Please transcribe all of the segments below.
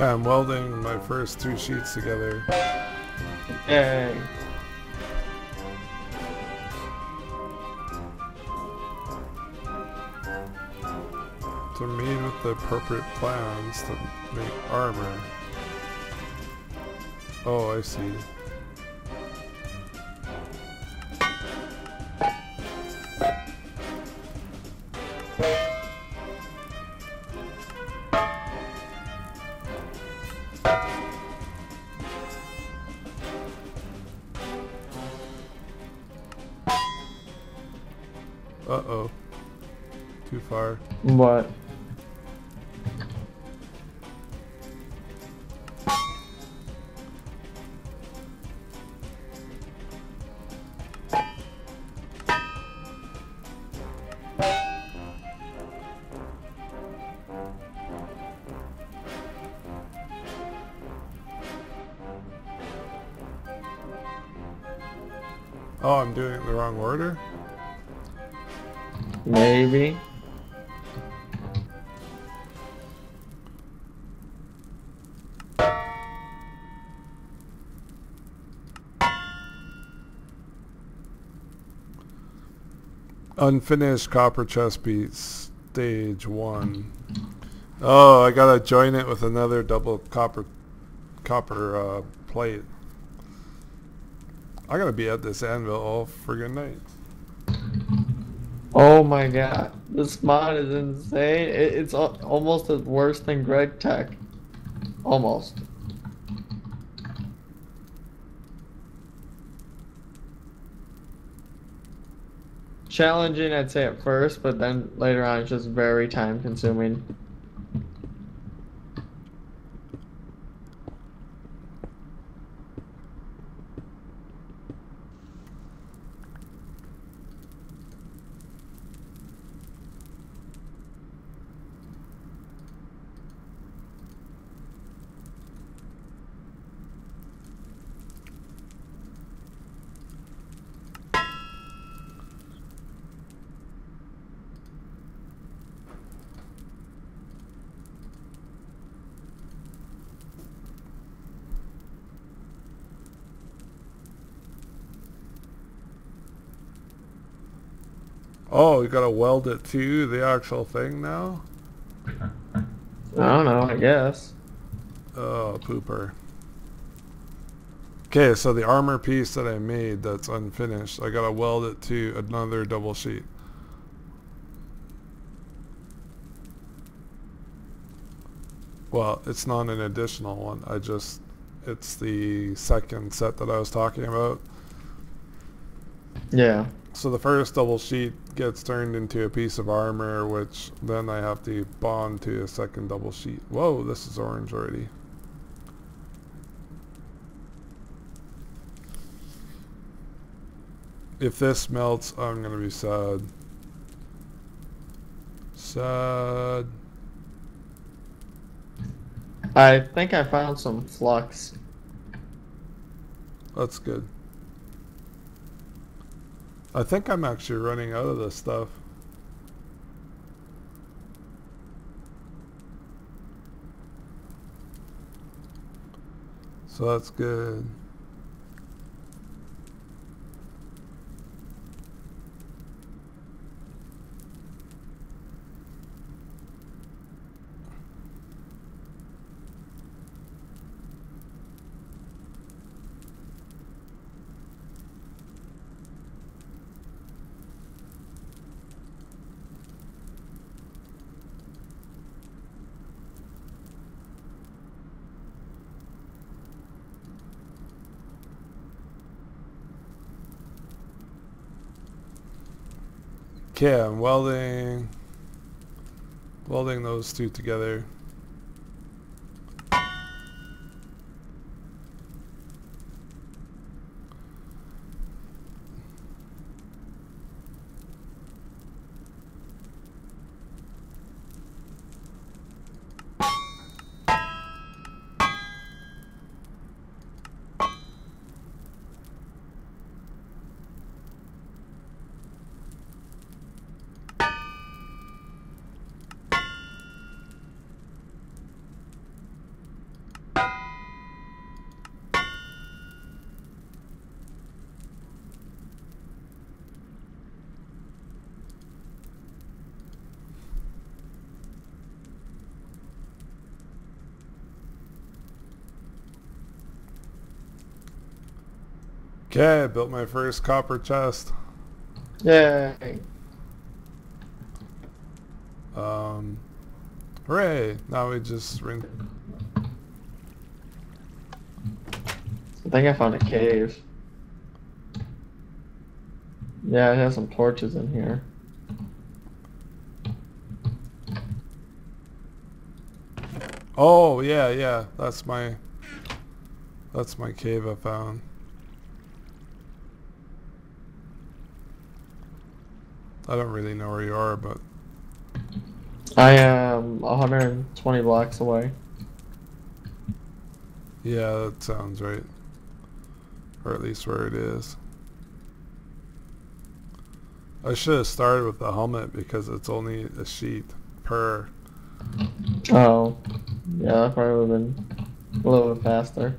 I'm welding my first two sheets together. Yay. They're made with the appropriate plans to make armor. Oh, I see. Uh-oh. Too far. What? Oh, I'm doing it in the wrong order? Maybe. Unfinished copper chest piece, stage one. Oh, I gotta join it with another double copper copper uh, plate. I gotta be at this anvil all friggin' night. Oh my god. This mod is insane. It, it's almost as worse than GregTech. Almost. Challenging, I'd say at first, but then later on, it's just very time consuming. Oh, you gotta weld it to the actual thing now? I don't know, I guess. Oh, pooper. Okay, so the armor piece that I made that's unfinished, I gotta weld it to another double sheet. Well, it's not an additional one. I just, it's the second set that I was talking about. Yeah. So the first double sheet gets turned into a piece of armor, which then I have to bond to a second double sheet. Whoa, this is orange already. If this melts, I'm gonna be sad. Sad. I think I found some flux. That's good. I think I'm actually running out of this stuff. So that's good. I'm welding welding those two together. Okay, I built my first copper chest. Yay. Um, hooray! Now we just ring. I think I found a cave. Yeah, it has some torches in here. Oh yeah, yeah. That's my. That's my cave I found. I don't really know where you are, but I am 120 blocks away. yeah, that sounds right. Or at least where it is. I should have started with the helmet because it's only a sheet per. Oh, yeah, that probably would have been a little bit faster.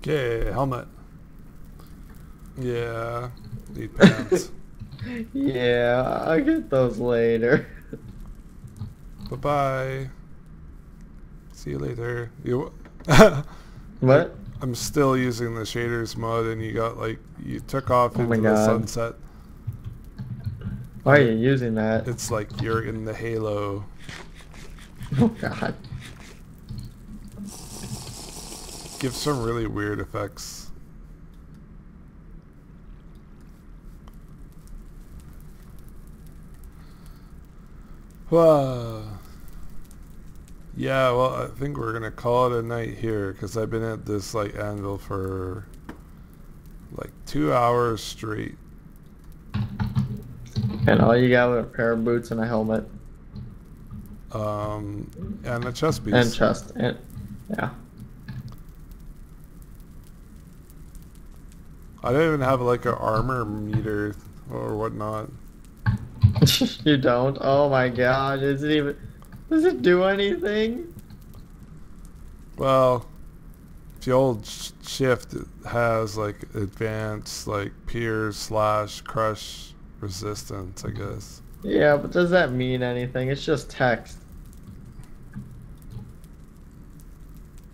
Okay, helmet. Yeah, need pants. Yeah, I'll get those later. bye bye. See you later. You. What? I'm still using the shaders mod, and you got like you took off Oh into the sunset. Why are you using that? It's like you're in the halo. Oh god. Gives some really weird effects. Yeah, well, I think we're gonna call it a night here because I've been at this like anvil for like two hours straight. And all you got was a pair of boots and a helmet Um, and a chest piece. and chest and yeah. I don't even have like an armor meter or whatnot. you don't? Oh my god, is it even does it do anything? Well, the old sh- shift has like advanced like pierce slash crush resistance, I guess. Yeah, but does that mean anything? It's just text.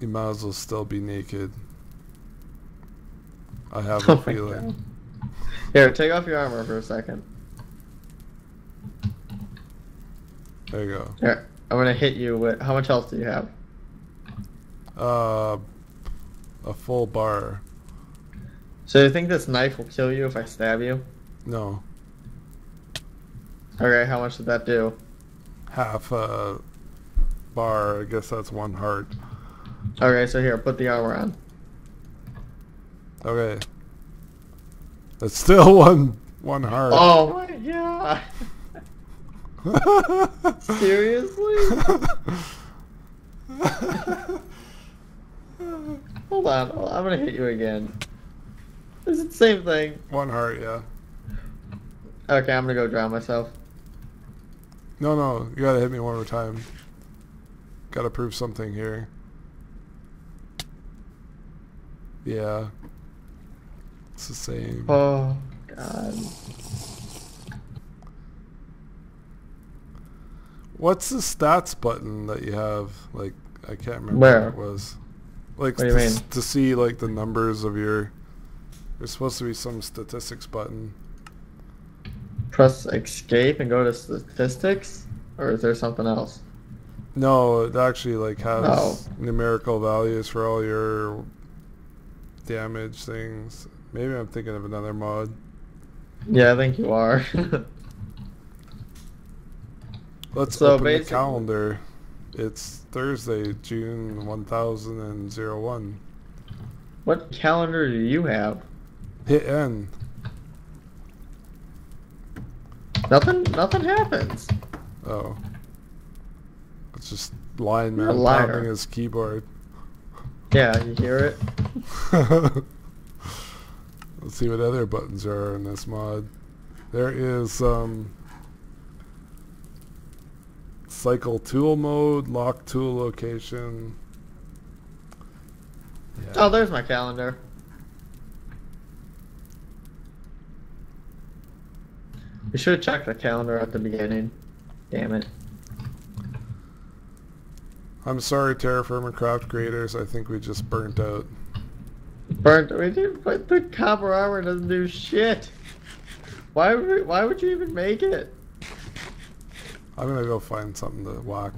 You might as well still be naked. I have Oh a feeling. God. Here, take off your armor for a second. There you go. Here, I'm gonna hit you with how much health do you have? Uh, a full bar. So you think this knife will kill you if I stab you? No, Okay, how much did that do? half a bar. I guess that's one heart. Okay, so here, put the armor on. Okay. That's still one one heart. Oh my god! Seriously? Hold on, hold on, I'm gonna hit you again. Is it the same thing? one heart, yeah. Okay, I'm gonna go drown myself. No, no, you gotta hit me one more time. Gotta prove something here. Yeah. It's the same. Oh god. What's the stats button that you have? Like, I can't remember Where? what it was. Like, to, to see, like, the numbers of your... There's supposed to be some statistics button. press escape and go to statistics, or is there something else? No, it actually like has Oh. numerical values for all your damage things. Maybe I'm thinking of another mod. Yeah, I think you are. Let's So open the calendar. It's Thursday, June 1001. what calendar do you have? Hit N. Nothing. Nothing happens. Oh. It's just Lion You're Man pounding his keyboard. Yeah, you hear it. Let's see what other buttons are in this mod. There is um, cycle tool mode, lock tool location. Yeah. Oh, there's my calendar. We should have checked the calendar at the beginning. Damn it. I'm sorry, TerraFirmaCraft creators. I think we just burnt out. Burnt. We did, but the copper armor doesn't do shit. Why would we, Why would you even make it? I'm gonna go find something to whack.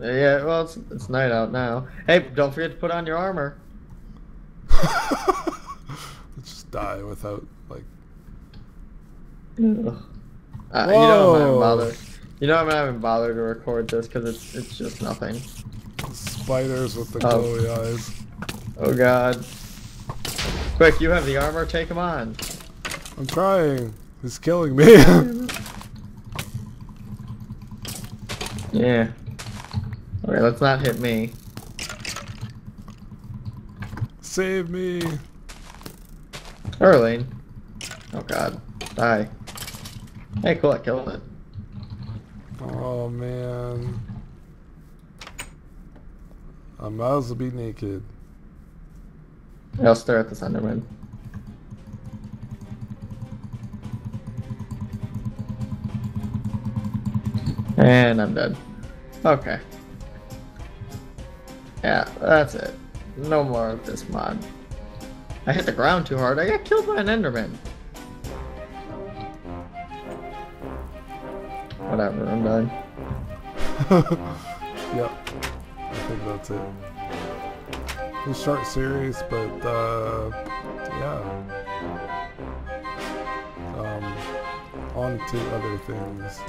Yeah. Well, it's it's night out now. Hey, don't forget to put on your armor. Let's just die without like. Ugh. Uh, you know I'm not even Whoa. bothered. You know I'm not even bothered to record this because it's it's just nothing. Spiders with the Oh. glowy eyes. Oh god. Quick, you have the armor. Take him on. I'm trying. He's killing me. Yeah. Okay, let's not hit me. Save me. Earling. Oh god. Die. Hey, cool, I killed it. Oh man. I might as well be naked. I'll stare at the Enderman. And I'm dead. Okay. Yeah, that's it. No more of this mod. I hit the ground too hard. I got killed by an Enderman. Whatever, I'm done. yep. I think that's it. A short series, but uh, yeah. Um, on to other things.